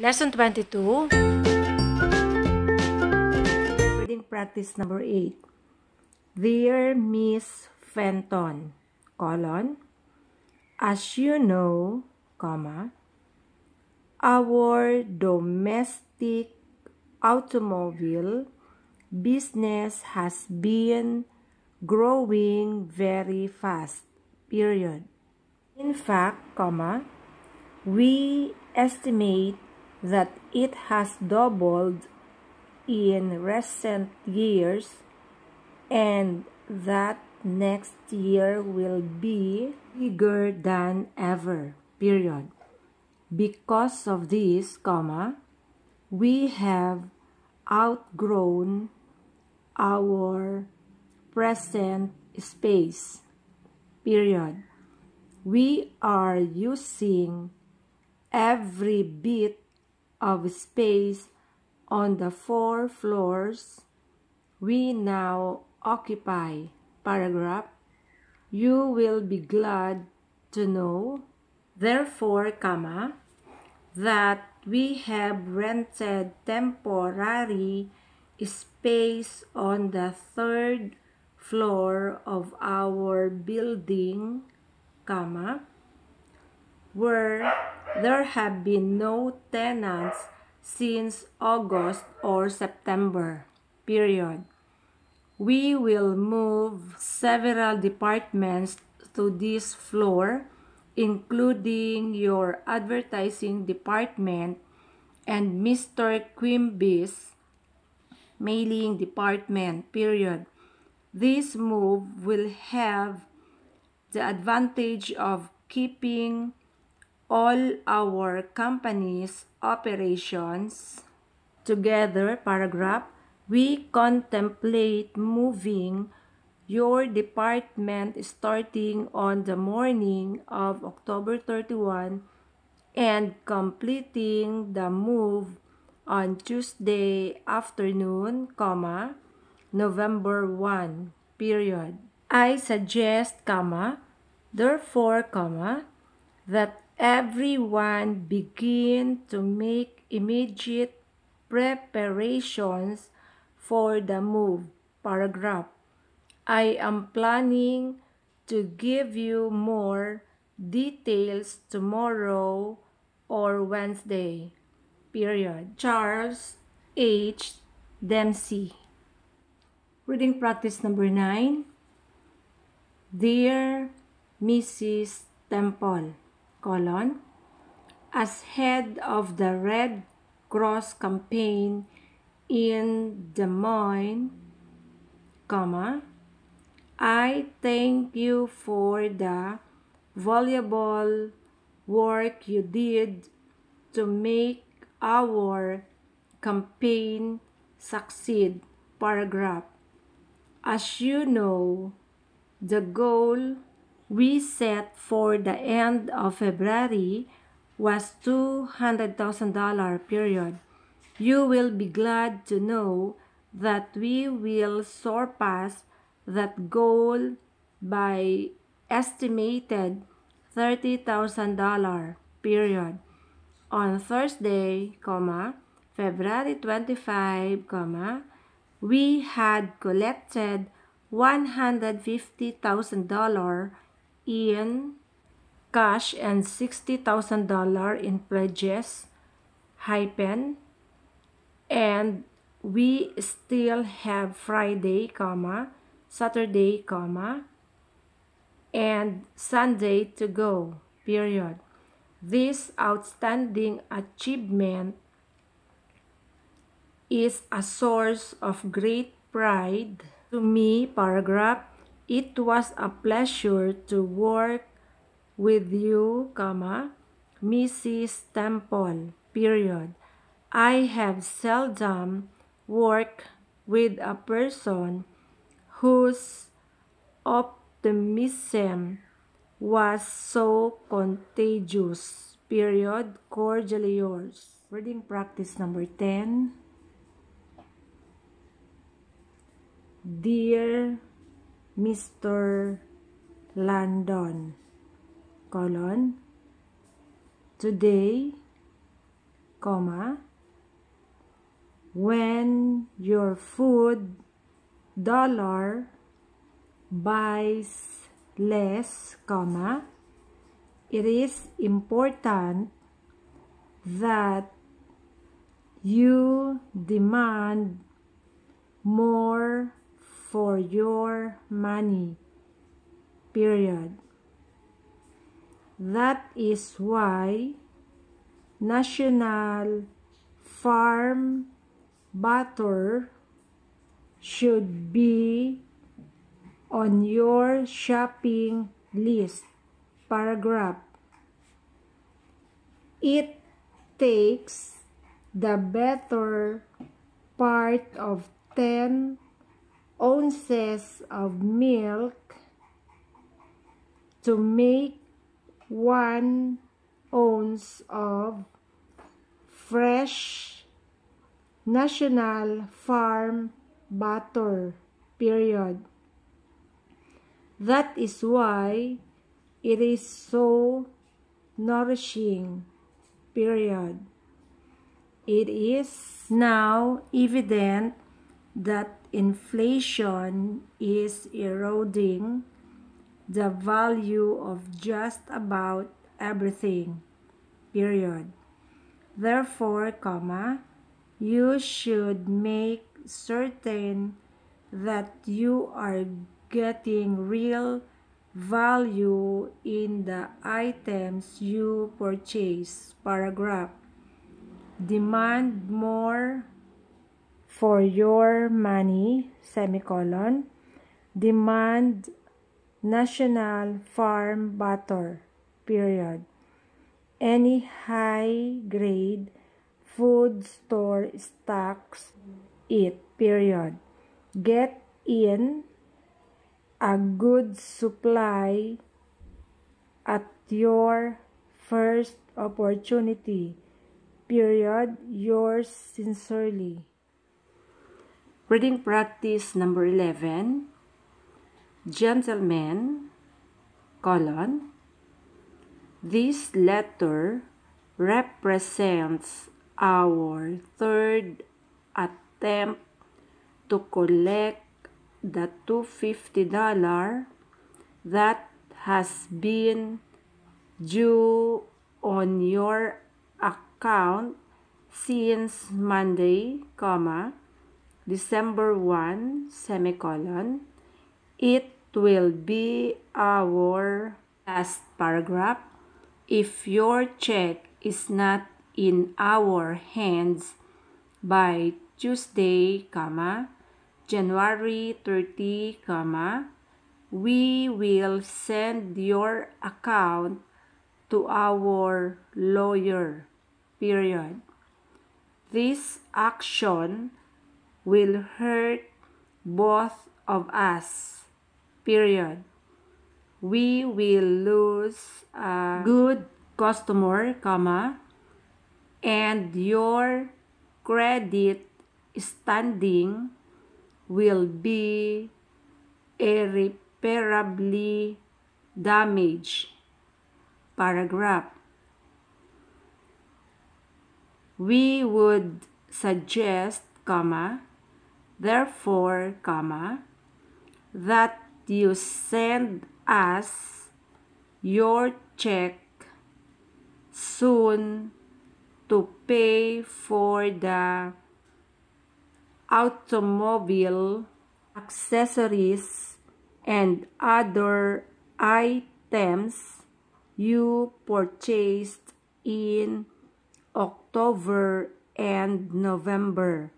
Lesson 22. Reading practice number 8. Dear Miss Fenton, colon, as you know, comma, our domestic automobile business has been growing very fast, period. In fact, comma, we estimate that it has doubled in recent years and that next year will be bigger than ever, period. Because of this, comma, we have outgrown our present space, period. We are using every bit of space on the four floors we now occupy. Paragraph. You will be glad to know, therefore, comma, that we have rented temporary space on the third floor of our building, comma, where there have been no tenants since August or September, period. We will move several departments to this floor, including your advertising department and Mr. Quimby's mailing department, period. This move will have the advantage of keeping all our company's operations together, paragraph, we contemplate moving your department starting on the morning of October 31 and completing the move on Tuesday afternoon, comma, November 1, period. I suggest, comma, therefore, comma, that everyone begin to make immediate preparations for the move. Paragraph. I am planning to give you more details tomorrow or Wednesday. Period. Charles H. Dempsey. Reading practice number 9. Dear Mrs. Temple colon, as head of the Red Cross campaign in Des Moines, comma, I thank you for the valuable work you did to make our campaign succeed. Paragraph. As you know, the goal we set for the end of February was $200,000 period. You will be glad to know that we will surpass that goal by estimated $30,000 period. On Thursday, comma, February 25, comma, we had collected $150,000 in cash and $60,000 in pledges, hyphen, and we still have Friday, comma, Saturday, comma, and Sunday to go, period. This outstanding achievement is a source of great pride to me, paragraph, it was a pleasure to work with you, comma, Mrs. Temple, period. I have seldom worked with a person whose optimism was so contagious, period. Cordially yours. Reading practice number 10. Dear Mr. Landon, colon, today comma, when your food dollar buys less, comma, it is important that you demand more for your money, period. That is why National Farm Butter should be on your shopping list. Paragraph. It takes the better part of 10 ounces of milk to make one ounce of fresh national farm butter period. That is why it is so nourishing period. It is now evident that inflation is eroding the value of just about everything period. Therefore comma you should make certain that you are getting real value in the items you purchase. Paragraph. Demand more for your money, semicolon, demand national farm butter, period. Any high grade food store stocks it, period. Get in a good supply at your first opportunity period yours sincerely reading practice number 11 gentlemen colon. This letter represents our third attempt to collect the $250 that has been due on your account since Monday, comma, December 1, semicolon. It will be our last paragraph. If your check is not in our hands by Tuesday, comma, January 30, comma, we will send your account to our lawyer, period. This action will hurt both of us, period. We will lose a good customer, comma, and your credit standing will be irreparably damaged. Paragraph. We would suggest, comma, therefore, comma, that you send us your check soon to pay for the automobile accessories and other items you purchased in October and November.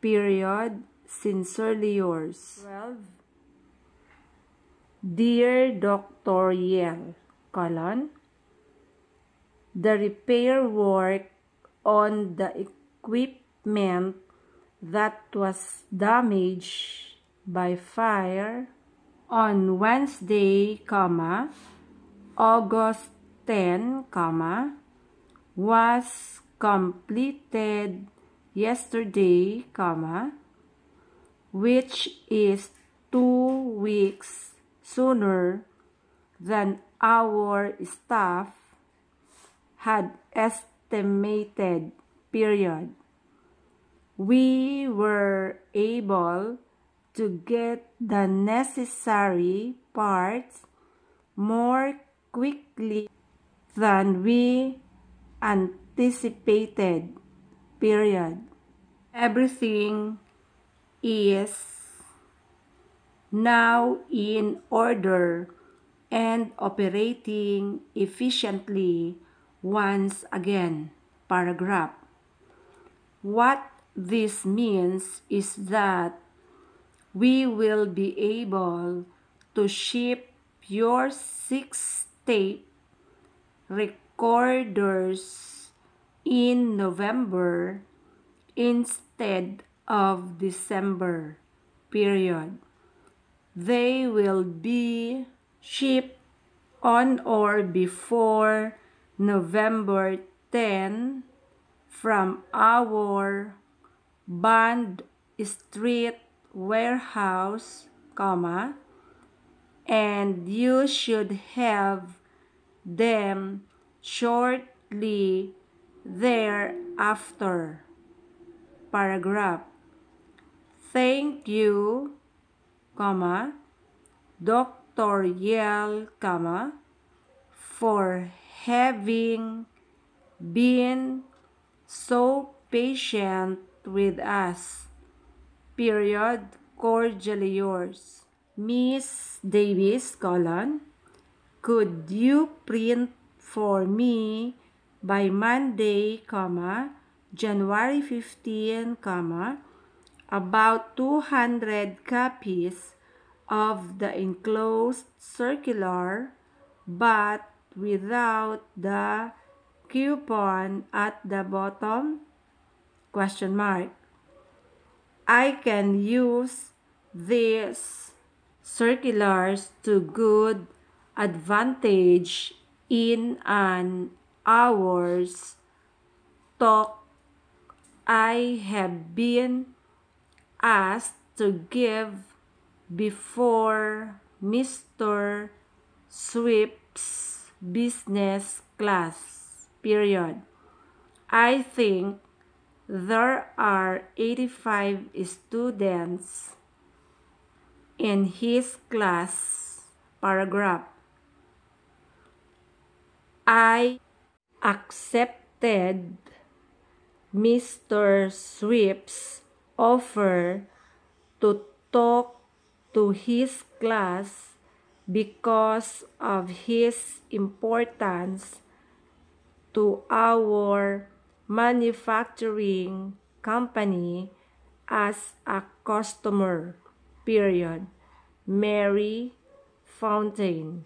Period. Sincerely yours. 12. Dear Dr. Yell, colon, the repair work on the equipment that was damaged by fire on Wednesday, comma, August 10, comma, was completed yesterday, comma, which is two weeks sooner than our staff had estimated, period. We were able to get the necessary parts more quickly than we anticipated. Period. Everything is now in order and operating efficiently once again. Paragraph. What this means is that we will be able to ship your six tape recorders in November instead of December period. They will be shipped on or before November 10 from our Bond Street warehouse, comma, and you should have them shortly thereafter. Paragraph. Thank you, comma, Dr. Yell, comma, for having been so patient with us. Period. Cordially yours. Miss Davis, colon, could you print for me by Monday, comma, January 15, comma, about 200 copies of the enclosed circular but without the coupon at the bottom? Question mark. I can use these circulars to good advantage in an hour's talk I have been asked to give before Mr. Swift's business class period. I think there are 85 students in his class paragraph. I accepted Mr. Swift's offer to talk to his class because of his importance to our manufacturing company as a customer. Period. Mary Fountain.